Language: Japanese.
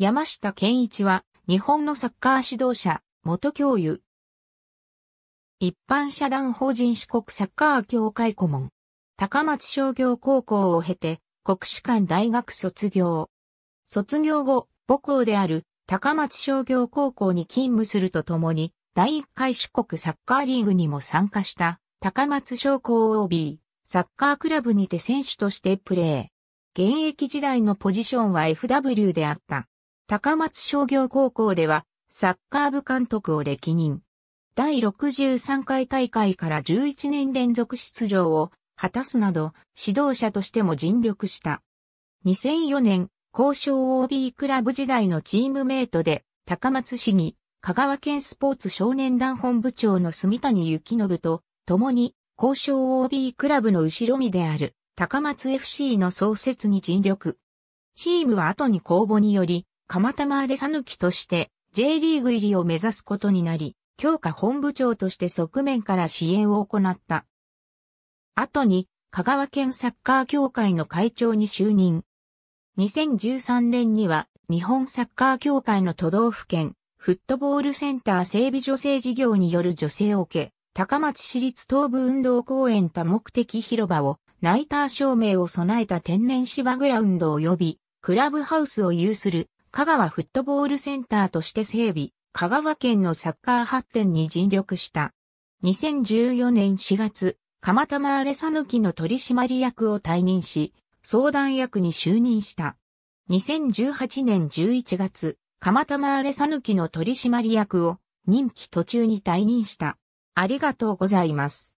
山下健一は、日本のサッカー指導者、元教諭。一般社団法人四国サッカー協会顧問。高松商業高校を経て、国士舘大学卒業。卒業後、母校である高松商業高校に勤務するとともに、第一回四国サッカーリーグにも参加した高松商工 OB、サッカークラブにて選手としてプレー。現役時代のポジションは FW であった。高松商業高校では、サッカー部監督を歴任。第63回大会から11年連続出場を果たすなど、指導者としても尽力した。2004年、交渉 OB クラブ時代のチームメイトで、高松市議、香川県スポーツ少年団本部長の住谷幸信と、共に、交渉 OB クラブの後ろ身である、高松 FC の創設に尽力。チームは後に公募により、蒲田マーレサヌキとして J リーグ入りを目指すことになり、強化本部長として側面から支援を行った。後に香川県サッカー協会の会長に就任。2013年には日本サッカー協会の都道府県フットボールセンター整備助成事業による助成を受け、高松市立東部運動公園多目的広場をナイター照明を備えた天然芝グラウンド及びクラブハウスを有する香川フットボールセンターとして整備、香川県のサッカー発展に尽力した。2014年4月、蒲田マーレサヌキの取締役を退任し、相談役に就任した。2018年11月、蒲田マーレサヌキの取締役を任期途中に退任した。ありがとうございます。